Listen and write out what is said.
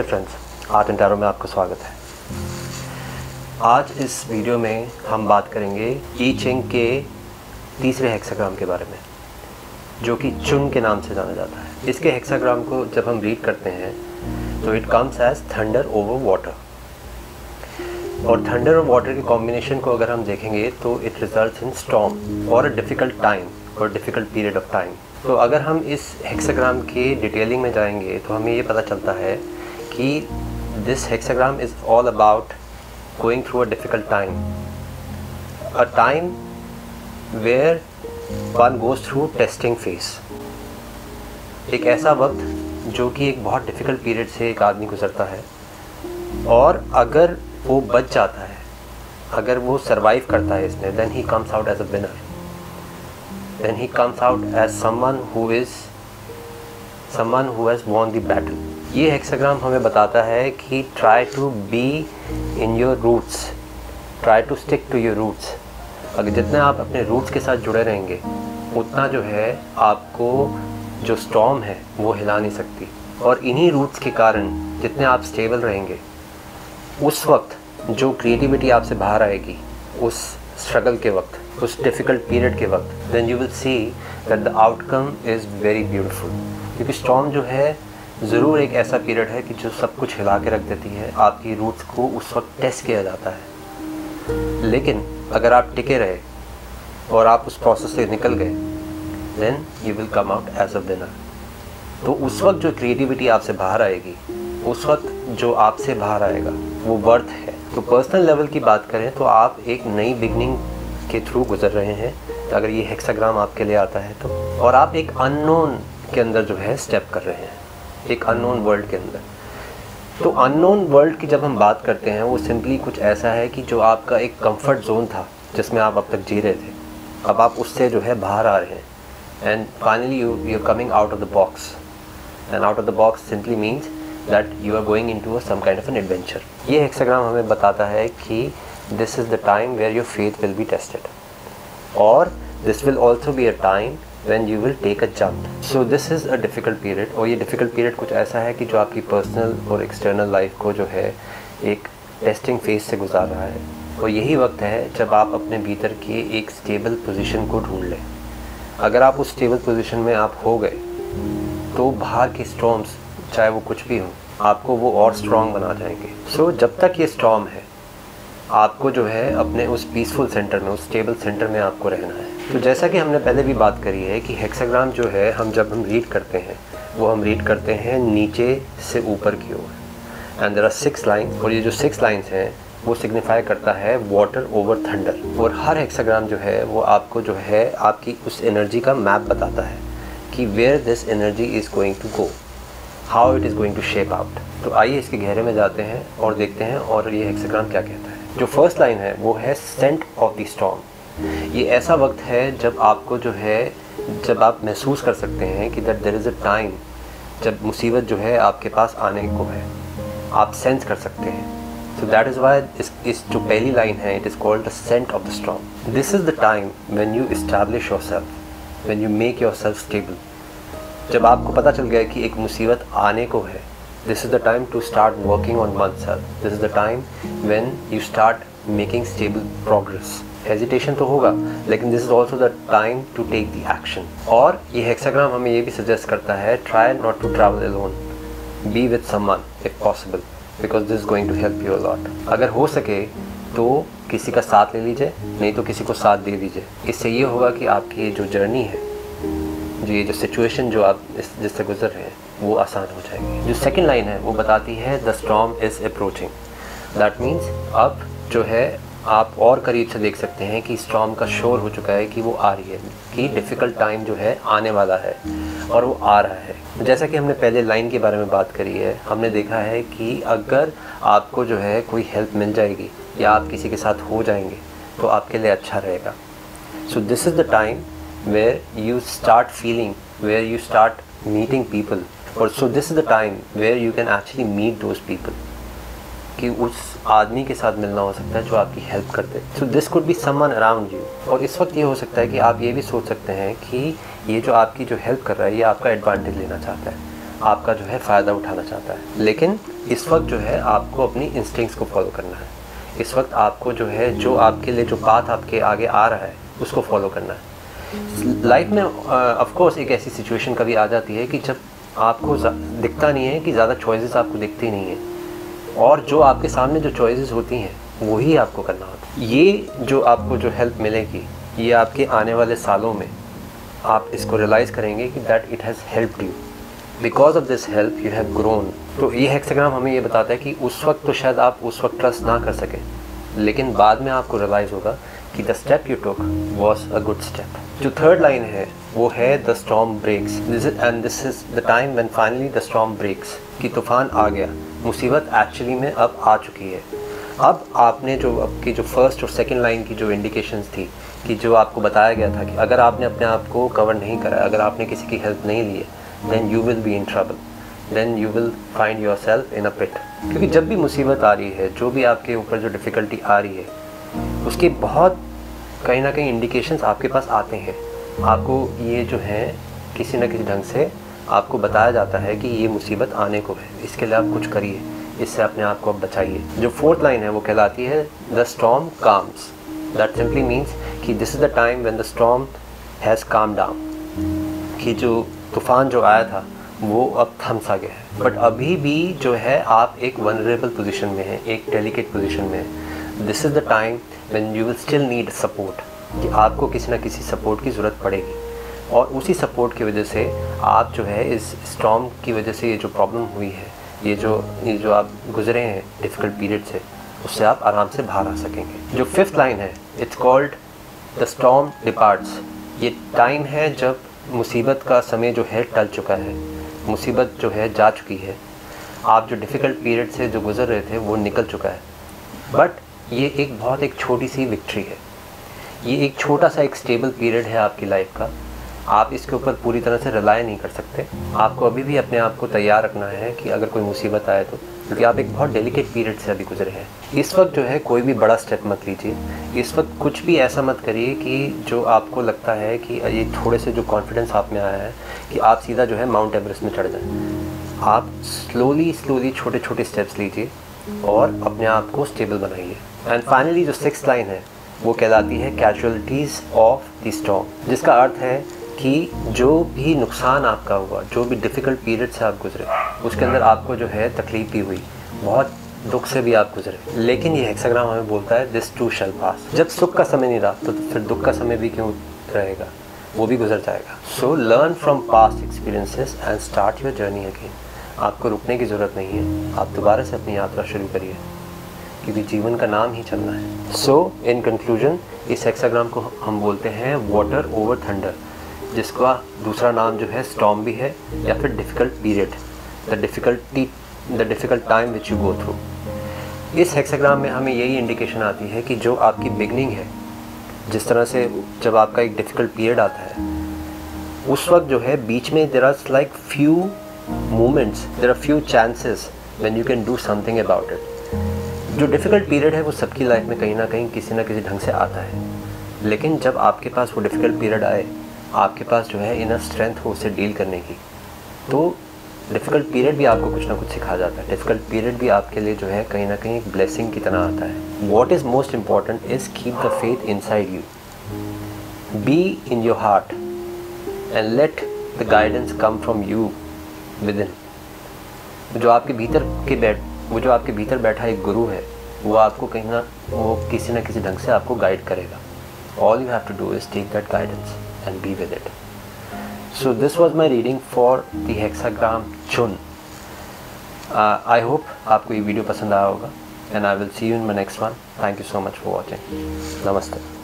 नमस्ते friends art and tarot में आपका स्वागत है। आज इस वीडियो में हम बात करेंगे ई चिंग के तीसरे हेक्साग्राम के बारे में, जो कि चुन के नाम से जाना जाता है। इसके हेक्साग्राम को जब हम रीड करते हैं तो it comes as thunder over water और थंडर और वाटर के कॉम्बिनेशन को अगर हम देखेंगे तो इट रिज़ल्ट इन स्टॉम और अ डिफ़िकल्ट टाइम और डिफ़िकल्ट पीरियड ऑफ़ टाइम तो अगर हम इस हेक्साग्राम की डिटेलिंग में जाएँगे तो हमें ये पता चलता है कि this hexagram is all about going through a difficult time a time where one goes through testing phase एक ऐसा वक्त जो कि एक बहुत डिफ़िकल्ट पीरियड से एक आदमी गुजरता है और अगर वो बच जाता है, अगर वो सर्वाइव करता है इसमें then he comes out as a winner then he comes out as someone who is, someone who has won the battle. ये हेक्साग्राम हमें बताता है कि try to be in your roots try to stick to your roots अगर जितने आप अपने roots के साथ जुड़े रहेंगे, उतना जो है आपको जो स्टॉम है, वो हिला नहीं सकती। और इन्हीं रूट्स के कारण जितने आप स्टेबल रहेंगे, उस वक्त जो क्रिएटिविटी आपसे बाहर आएगी, उस स्ट्रगल के वक्त, उस डिफ़िकल्ट पीरियड के वक्त then you will see that the outcome is very beautiful क्योंकि स्टॉम जो है ज़रूर एक ऐसा पीरियड है कि जो सब कुछ हिला के रख देती है, आपकी रूट्स को उस वक्त टेस्ट किया जाता है। लेकिन अगर आप टिके रहे और आप उस प्रोसेस से निकल गए then you will come out as a winner तो उस वक्त जो क्रिएटिविटी आपसे बाहर आएगी, उस वक्त जो आपसे बाहर आएगा, वो वर्थ है। तो पर्सनल लेवल की बात करें तो आप एक नई बिगनिंग के थ्रू गुजर रहे हैं। तो अगर ये हेक्साग्राम आपके लिए आता है तो और आप एक अननोन के अंदर जो है स्टेप कर रहे हैं। एक अननोन वर्ल्ड के अंदर। तो अननोन वर्ल्ड की जब हम बात करते हैं, वो सिंपली कुछ ऐसा है कि जो आपका एक कंफर्ट जोन था, जिसमें आप अब तक जी रहे थे। अब आप उससे जो है बाहर आ रहे हैं। And finally you you coming out of the box and out of the box simply means that you are going into some kind of an adventure ये हेक्साग्राम हमें बताता है कि this is the time where your faith will be tested और this will also be a time when you will take a jump. So this is a difficult period और ये difficult period कुछ ऐसा है कि जो आपकी personal और external life को जो है एक टेस्टिंग फ़ेज़ से गुजार रहा है। और यही वक्त है जब आप अपने भीतर की एक स्टेबल पोजीशन को ढूंढ लें। अगर आप उस स्टेबल पोजीशन में आप हो गए तो बाहर के स्टॉम्स चाहे वो कुछ भी हों आपको वो और स्ट्रॉन्ग बना जाएँगे। सो so, जब तक ये स्टॉम है आपको जो है अपने उस पीसफुल सेंटर में, उस स्टेबल सेंटर में आपको रहना है। तो जैसा कि हमने पहले भी बात करी है कि हेक्साग्राम जो है, हम जब हम रीड करते हैं, वो हम रीड करते हैं नीचे से ऊपर की ओर। And there are six line और ये जो सिक्स लाइन्स हैं, वो सिग्निफाई करता है वाटर ओवर थंडर और हर हेक्साग्राम जो है, वो आपको जो है, आपकी उस एनर्जी का मैप बताता है कि where this energy is going to go how it is going to shape out तो आइए इसके गहरे में जाते हैं और देखते हैं और ये हेक्साग्राम क्या कहता है। जो फ़र्स्ट लाइन है, वो है सेंट ऑफ़ द स्टॉम ये ऐसा वक्त है जब आपको जो है, जब आप महसूस कर सकते हैं कि that there is a time जब मुसीबत जो है आपके पास आने को है, आप सेंस कर सकते हैं। तो दैट इज़ वाई इस इस जो पहली लाइन है it is called the scent of the storm this is the time when you establish yourself when you make yourself stable जब आपको पता चल गया कि एक मुसीबत आने को है this is the time to start working on oneself this is the time when you start making stable progress. Hesitation तो होगा, लेकिन this is also the time to take the action और ये हेक्साग्राम हमें ये भी सजेस्ट करता है try not to travel alone be with someone if possible because this is going to help you lot अगर हो सके तो किसी का साथ ले लीजिए, नहीं तो किसी को साथ दे दीजिए। इससे ये होगा कि आपकी ये जो जर्नी है, जो ये जो सिचुएशन जो आप इस, जिससे गुजर रहे हैं वो आसान हो जाएगी। जो सेकेंड लाइन है, वो बताती है the storm is approaching that means अब जो है, आप और करीब से देख सकते हैं कि स्टॉम का शोर हो चुका है कि वो आ रही है, कि डिफ़िकल्ट टाइम जो है, आने वाला है और वो आ रहा है। जैसा कि हमने पहले लाइन के बारे में बात करी है, हमने देखा है कि अगर आपको जो है, कोई हेल्प मिल जाएगी या आप किसी के साथ हो जाएँगे तो आपके लिए अच्छा रहेगा। So this is the time where you start feeling where you start meeting people और so this is the time where you can actually meet those people कि उस आदमी के साथ मिलना हो सकता है जो आपकी हेल्प करते so this could be someone around you और इस वक्त ये हो सकता है कि आप ये भी सोच सकते हैं कि ये जो आपकी जो हेल्प कर रहा है, ये आपका एडवांटेज लेना चाहता है। आपका जो है फ़ायदा उठाना चाहता है। लेकिन इस वक्त जो है आपको अपनी इंस्टिंग्स को फॉलो करना है। इस वक्त आपको जो है जो आपके लिए जो बात आपके आगे आ रहा है, उसको फॉलो करना है। लाइफ में ऑफ़ कोर्स एक ऐसी सिचुएशन कभी आ जाती है कि जब आपको दिखता नहीं है कि ज़्यादा चॉइसेस आपको दिखती नहीं है। और जो आपके सामने जो चॉइसेस होती हैं, वही आपको करना होता है। ये जो आपको जो हेल्प मिलेगी, ये आपके आने वाले सालों में आप इसको रियलाइज़ करेंगे कि that it has help you because of this help you have grown तो ये हेक्साग्राम हमें ये बताता है कि उस वक्त तो शायद आप उस वक्त ट्रस्ट ना कर सकें, लेकिन बाद में आपको रियलाइज़ होगा कि the step you took was a good step जो थर्ड लाइन है, वो है the storm breaks and this is the time when finally the storm breaks कि तूफ़ान आ गया। मुसीबत एक्चुअली में अब आ चुकी है। अब आपने जो आपकी जो फ़र्स्ट और सेकंड लाइन की जो इंडिकेशंस थी, कि जो आपको बताया गया था कि अगर आपने अपने आप को कवर नहीं करा, अगर आपने किसी की हेल्प नहीं ली है then you will be in trouble then you will find yourself in a pit क्योंकि जब भी मुसीबत आ रही है, जो भी आपके ऊपर जो डिफ़िकल्टी आ रही है उसके बहुत कहीं ना कहीं इंडिकेशंस आपके पास आते हैं। आपको ये जो है, किसी न किसी ढंग से आपको बताया जाता है कि ये मुसीबत आने को है। इसके लिए आप कुछ करिए। इससे अपने आप को आप बचाइए। जो फोर्थ लाइन है, वो कहलाती है the storm calms that simply means कि this is the time when the storm has calm down कि जो तूफ़ान जो आया था, वो अब थम सा गया है। बट अभी भी जो है, आप एक वनरेबल पोजीशन में हैं, एक डेलिकेट पोजीशन में हैं। This is the time when you will still need support कि आपको किसी ना किसी सपोर्ट की ज़रूरत पड़ेगी। और उसी सपोर्ट की वजह से आप जो है इस स्टॉम की वजह से ये जो प्रॉब्लम हुई है, ये जो ये जो आप गुजरे हैं डिफ़िकल्ट पीरियड से, उससे आप आराम से बाहर आ सकेंगे। जो फिफ्थ लाइन है it's called the storm departs ये टाइम है जब मुसीबत का समय जो है टल चुका है, मुसीबत जो है जा चुकी है। आप जो डिफ़िकल्ट पीरियड से जो गुजर रहे थे, वो निकल चुका है। बट ये एक बहुत एक छोटी सी विक्ट्री है। ये एक छोटा सा एक स्टेबल पीरियड है आपकी लाइफ का। आप इसके ऊपर पूरी तरह से रिलाय नहीं कर सकते। आपको अभी भी अपने आप को तैयार रखना है कि अगर कोई मुसीबत आए तो क्योंकि आप एक बहुत डेलिकेट पीरियड से अभी गुजरे हैं। इस वक्त जो है कोई भी बड़ा स्टेप मत लीजिए। इस वक्त कुछ भी ऐसा मत करिए कि जो आपको लगता है कि ये थोड़े से जो कॉन्फिडेंस आप में आया है कि आप सीधा जो है माउंट एवरेस्ट में चढ़ जाएँ। आप स्लोली स्लोली छोटे छोटे स्टेप्स लीजिए। और अपने आप को स्टेबल बनाइए। एंड फाइनली जो सिक्स लाइन है, वो कहलाती है कैजुअलिटीज़ ऑफ़ द स्टॉम जिसका अर्थ है कि जो भी नुकसान आपका हुआ, जो भी डिफ़िकल्ट पीरियड से आप गुजरे, उसके अंदर आपको जो है तकलीफ़ भी हुई, बहुत दुख से भी आप गुजरे। लेकिन ये हेक्साग्राम हमें बोलता है दिस टू शेल पास जब सुख का समय नहीं रहा तो फिर दुख का समय भी क्यों रहेगा? वो भी गुजर जाएगा। So learn from past experiences and start your journey again आपको रुकने की ज़रूरत नहीं है। आप दोबारा से अपनी यात्रा शुरू करिए। क्योंकि जीवन का नाम ही चलना है। सो इन कंक्लूजन इस हेक्साग्राम को हम बोलते हैं वाटर ओवर थंडर जिसका दूसरा नाम जो है स्टॉम भी है या फिर difficult period the difficulty the difficult time which you go through इस हेक्साग्राम में हमें यही इंडिकेशन आती है कि जो आपकी बिगनिंग है, जिस तरह से जब आपका एक डिफ़िकल्ट पीरियड आता है, उस वक्त जो है, बीच में there are like few moments there are few chances when you can do something about it जो डिफ़िकल्ट पीरियड है, वो सबकी लाइफ में कहीं ना कहीं किसी ना किसी ढंग से आता है। लेकिन जब आपके पास वो डिफ़िकल्ट पीरियड आए, आपके पास जो है इनर स्ट्रेंथ हो उसे डील करने की तो डिफ़िकल्ट पीरियड भी आपको कुछ ना कुछ सिखा जाता है। डिफ़िकल्ट पीरियड भी आपके लिए जो है कहीं ना कहीं एक ब्लेसिंग की तरह आता है। What is most important is keep the faith inside you be in your heart and let the guidance come from you within जो आपके भीतर के बैठ, वो जो आपके भीतर बैठा एक गुरु है, वो आपको कहीं ना, वो किसी ना किसी ढंग से आपको गाइड करेगा। All you have to do is take that guidance and be with it so this was my reading for the hexagram Chun I hope आपको ये वीडियो पसंद आया होगा and I will see you in my next one thank you so much for watching नमस्ते